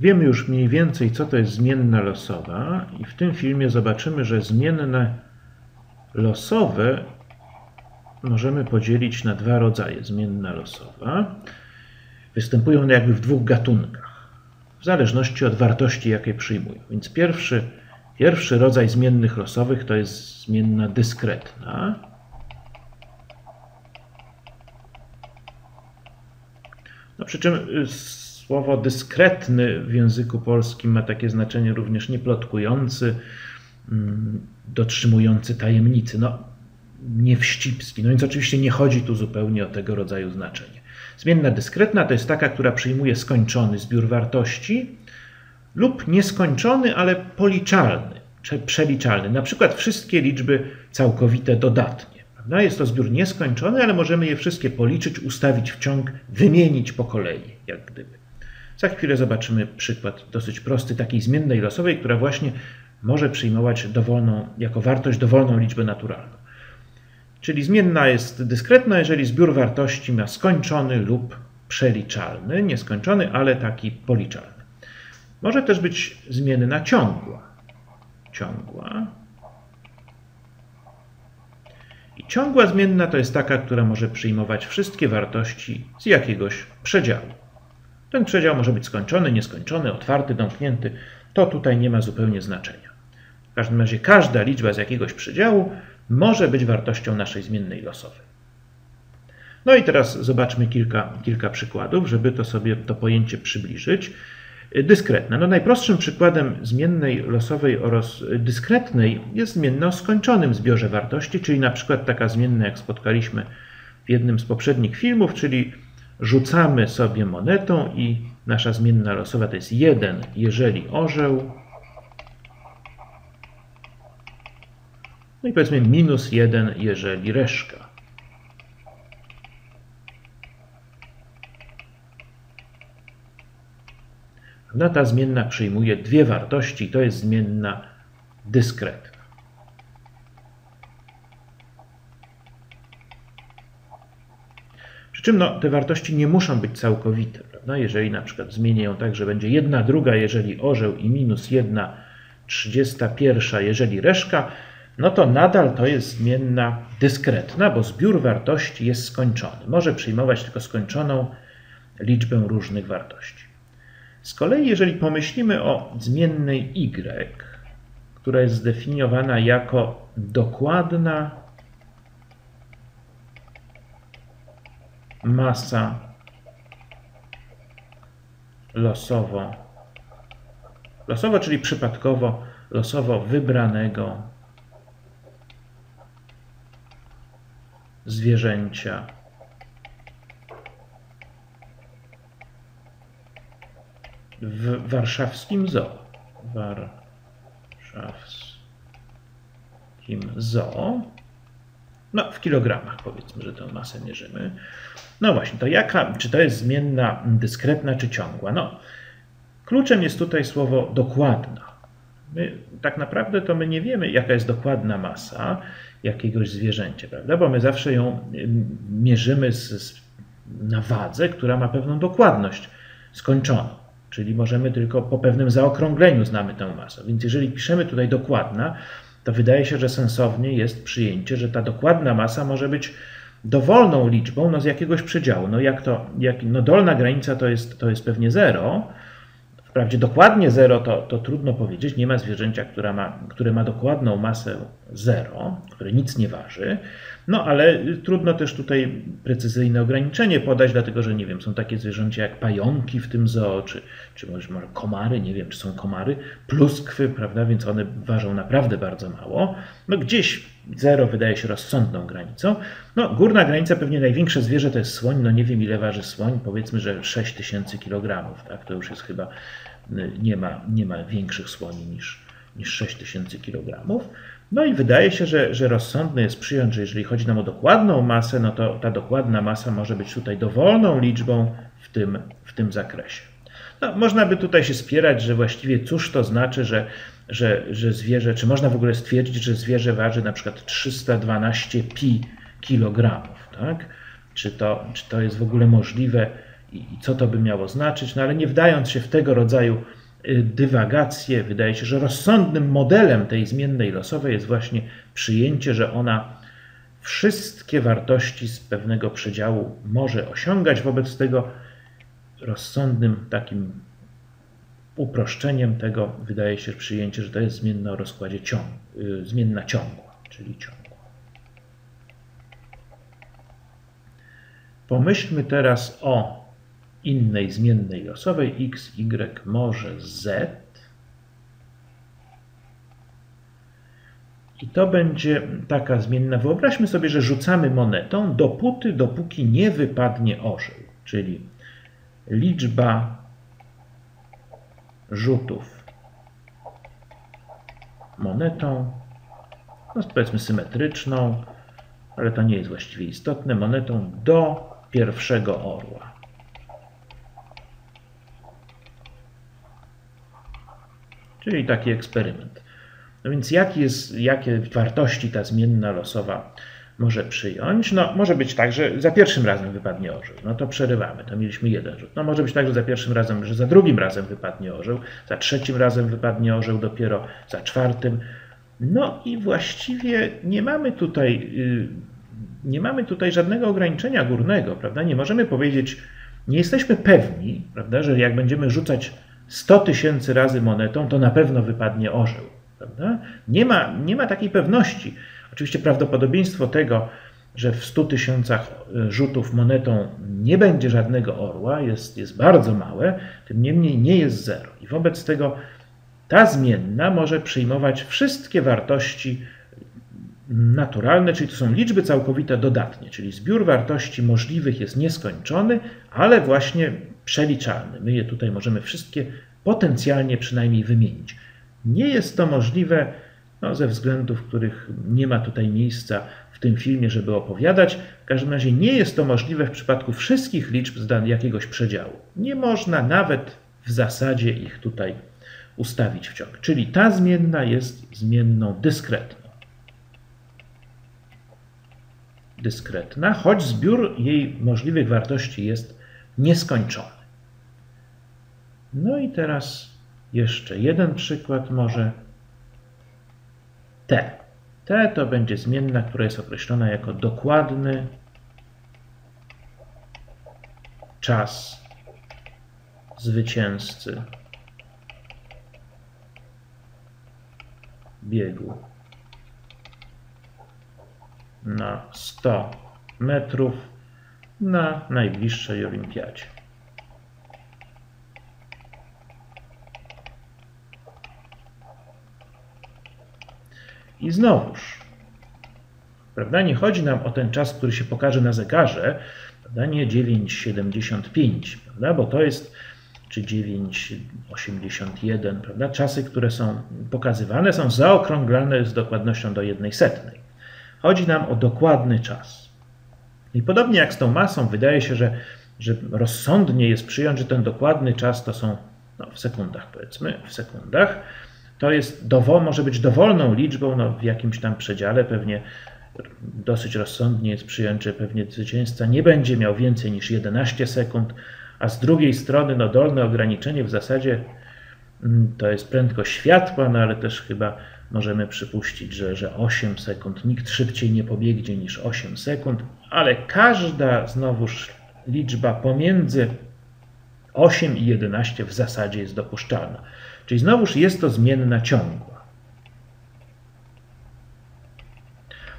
Wiemy już mniej więcej, co to jest zmienna losowa i w tym filmie zobaczymy, że zmienne losowe możemy podzielić na dwa rodzaje. Zmienna losowa. Występują one jakby w dwóch gatunkach, w zależności od wartości, jakie przyjmują. Więc pierwszy, pierwszy rodzaj zmiennych losowych to jest zmienna dyskretna. No, przy czym y, słowo dyskretny w języku polskim ma takie znaczenie również nieplotkujący, mm, dotrzymujący tajemnicy, no, niewścibski. No więc oczywiście nie chodzi tu zupełnie o tego rodzaju znaczenie. Zmienna dyskretna to jest taka, która przyjmuje skończony zbiór wartości lub nieskończony, ale policzalny, czy przeliczalny. Na przykład wszystkie liczby całkowite dodatnie. No, jest to zbiór nieskończony, ale możemy je wszystkie policzyć, ustawić w ciąg, wymienić po kolei, jak gdyby. Za chwilę zobaczymy przykład dosyć prosty takiej zmiennej losowej, która właśnie może przyjmować dowolną, jako wartość dowolną liczbę naturalną. Czyli zmienna jest dyskretna, jeżeli zbiór wartości ma skończony lub przeliczalny, nieskończony, ale taki policzalny. Może też być zmienna ciągła. Ciągła Ciągła zmienna to jest taka, która może przyjmować wszystkie wartości z jakiegoś przedziału. Ten przedział może być skończony, nieskończony, otwarty, domknięty. To tutaj nie ma zupełnie znaczenia. W każdym razie każda liczba z jakiegoś przedziału może być wartością naszej zmiennej losowej. No i teraz zobaczmy kilka, kilka przykładów, żeby to sobie to pojęcie przybliżyć. Dyskretna. No najprostszym przykładem zmiennej losowej oraz dyskretnej jest zmienna o skończonym zbiorze wartości, czyli na przykład taka zmienna, jak spotkaliśmy w jednym z poprzednich filmów, czyli rzucamy sobie monetą i nasza zmienna losowa to jest 1, jeżeli orzeł. No i powiedzmy minus 1, jeżeli reszka. Ta zmienna przyjmuje dwie wartości, to jest zmienna dyskretna. Przy czym no, te wartości nie muszą być całkowite. Prawda? Jeżeli na przykład zmienię ją tak, że będzie jedna druga, jeżeli orzeł i minus jedna trzydziesta pierwsza, jeżeli reszka, no to nadal to jest zmienna dyskretna, bo zbiór wartości jest skończony. Może przyjmować tylko skończoną liczbę różnych wartości. Z kolei, jeżeli pomyślimy o zmiennej y, która jest zdefiniowana jako dokładna masa losowo, losowo, czyli przypadkowo, losowo wybranego zwierzęcia w warszawskim zoo. Warszawskim zoo. No, w kilogramach powiedzmy, że tę masę mierzymy. No właśnie, to jaka, czy to jest zmienna dyskretna, czy ciągła? No, kluczem jest tutaj słowo dokładna. My, tak naprawdę to my nie wiemy, jaka jest dokładna masa jakiegoś zwierzęcia, prawda? Bo my zawsze ją mierzymy z, z, na wadze, która ma pewną dokładność skończoną. Czyli możemy tylko po pewnym zaokrągleniu znamy tę masę. Więc jeżeli piszemy tutaj dokładna, to wydaje się, że sensownie jest przyjęcie, że ta dokładna masa może być dowolną liczbą no z jakiegoś przedziału. No jak to, jak, no dolna granica to jest, to jest pewnie zero. Wprawdzie dokładnie zero to, to trudno powiedzieć. Nie ma zwierzęcia, która ma, które ma dokładną masę zero, które nic nie waży. No ale trudno też tutaj precyzyjne ograniczenie podać, dlatego że nie wiem, są takie zwierzęcia jak pająki w tym zoo, czy, czy może komary, nie wiem, czy są komary, pluskwy, prawda, więc one ważą naprawdę bardzo mało. No gdzieś zero wydaje się rozsądną granicą. No górna granica, pewnie największe zwierzę to jest słoń, no nie wiem ile waży słoń, powiedzmy, że 6000 kg, tak, to już jest chyba, nie ma, nie ma większych słoni niż, niż 6000 kg. No i wydaje się, że, że rozsądne jest przyjąć, że jeżeli chodzi nam o dokładną masę, no to ta dokładna masa może być tutaj dowolną liczbą w tym, w tym zakresie. No, można by tutaj się spierać, że właściwie cóż to znaczy, że, że, że zwierzę, czy można w ogóle stwierdzić, że zwierzę waży na przykład 312 pi kilogramów, tak? Czy to, czy to jest w ogóle możliwe, i, i co to by miało znaczyć, no ale nie wdając się w tego rodzaju dywagacje, wydaje się, że rozsądnym modelem tej zmiennej losowej jest właśnie przyjęcie, że ona wszystkie wartości z pewnego przedziału może osiągać. Wobec tego rozsądnym takim uproszczeniem tego wydaje się przyjęcie, że to jest zmienna o rozkładzie ciąg, y, zmienna ciągła, czyli ciągła. Pomyślmy teraz o innej zmiennej losowej x, y może z. I to będzie taka zmienna. Wyobraźmy sobie, że rzucamy monetą dopóty, dopóki nie wypadnie orzeł, czyli liczba rzutów monetą, no powiedzmy symetryczną, ale to nie jest właściwie istotne, monetą do pierwszego orła. Czyli taki eksperyment. No więc jak jest, jakie wartości ta zmienna losowa może przyjąć? No, może być tak, że za pierwszym razem wypadnie orzeł. No to przerywamy, to mieliśmy jeden rzut. No może być tak, że za pierwszym razem, że za drugim razem wypadnie orzeł, za trzecim razem wypadnie orzeł dopiero za czwartym. No i właściwie nie mamy tutaj, y, nie mamy tutaj żadnego ograniczenia górnego, prawda? Nie możemy powiedzieć, nie jesteśmy pewni, prawda, że jak będziemy rzucać 100 tysięcy razy monetą, to na pewno wypadnie orzeł. Prawda? Nie, ma, nie ma takiej pewności. Oczywiście prawdopodobieństwo tego, że w 100 tysiącach e, rzutów monetą nie będzie żadnego orła, jest, jest bardzo małe, tym niemniej nie jest zero. I wobec tego ta zmienna może przyjmować wszystkie wartości naturalne, czyli to są liczby całkowite dodatnie, czyli zbiór wartości możliwych jest nieskończony, ale właśnie przeliczalny. My je tutaj możemy wszystkie potencjalnie przynajmniej wymienić. Nie jest to możliwe no, ze względów, których nie ma tutaj miejsca w tym filmie, żeby opowiadać. W każdym razie nie jest to możliwe w przypadku wszystkich liczb z jakiegoś przedziału. Nie można nawet w zasadzie ich tutaj ustawić w. Czyli ta zmienna jest zmienną dyskretną. Dyskretna, choć zbiór jej możliwych wartości jest nieskończony. No i teraz jeszcze jeden przykład może. T. T to będzie zmienna, która jest określona jako dokładny czas zwycięzcy biegu na 100 metrów na najbliższej olimpiadzie. I znowuż, prawda, nie chodzi nam o ten czas, który się pokaże na zegarze, prawda, nie 9,75, prawda, bo to jest, czy 9,81, prawda, czasy, które są pokazywane, są zaokrąglane z dokładnością do jednej setnej. Chodzi nam o dokładny czas. I podobnie jak z tą masą, wydaje się, że, że rozsądnie jest przyjąć, że ten dokładny czas to są no, w sekundach, powiedzmy, w sekundach, to jest dowol, może być dowolną liczbą no, w jakimś tam przedziale, pewnie dosyć rozsądnie jest przyjąć, że pewnie zwycięzca nie będzie miał więcej niż 11 sekund, a z drugiej strony no, dolne ograniczenie w zasadzie mm, to jest prędkość światła, no ale też chyba możemy przypuścić, że, że 8 sekund, nikt szybciej nie pobiegnie niż 8 sekund, ale każda znowuż liczba pomiędzy 8 i 11 w zasadzie jest dopuszczalna. Czyli znowuż jest to zmienna ciągła.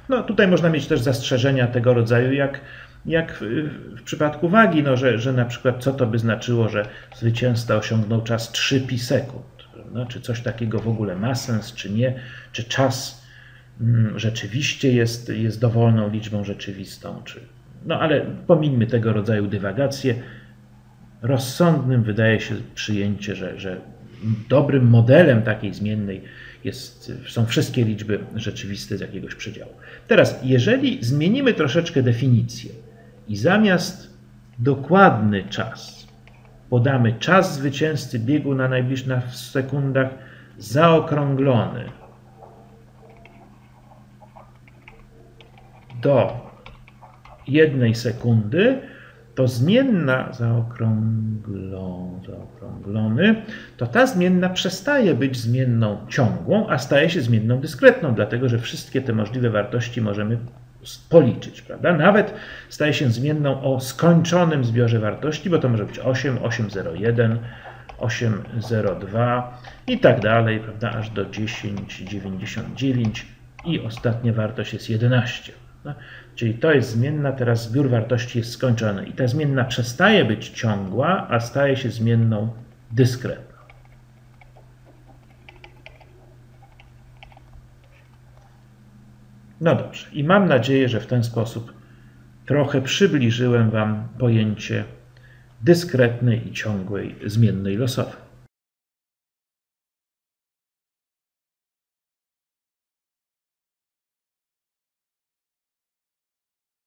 No tutaj można mieć też zastrzeżenia tego rodzaju, jak, jak w przypadku wagi, no, że, że na przykład co to by znaczyło, że zwycięzca osiągnął czas 3 pi sekund. Czy coś takiego w ogóle ma sens, czy nie? Czy czas mm, rzeczywiście jest, jest dowolną liczbą rzeczywistą? Czy... No ale pomińmy tego rodzaju dywagacje. Rozsądnym wydaje się przyjęcie, że, że dobrym modelem takiej zmiennej jest, są wszystkie liczby rzeczywiste z jakiegoś przedziału. Teraz, jeżeli zmienimy troszeczkę definicję i zamiast dokładny czas podamy czas zwycięzcy biegu na najbliższych sekundach zaokrąglony do jednej sekundy, to zmienna zaokrąglą, zaokrąglony, to ta zmienna przestaje być zmienną ciągłą, a staje się zmienną dyskretną, dlatego że wszystkie te możliwe wartości możemy policzyć, prawda? Nawet staje się zmienną o skończonym zbiorze wartości, bo to może być 8, 801, 802 i tak dalej, prawda, aż do 1099 i ostatnia wartość jest 11. Czyli to jest zmienna, teraz zbiór wartości jest skończony i ta zmienna przestaje być ciągła, a staje się zmienną dyskretną. No dobrze, i mam nadzieję, że w ten sposób trochę przybliżyłem Wam pojęcie dyskretnej i ciągłej zmiennej losowej.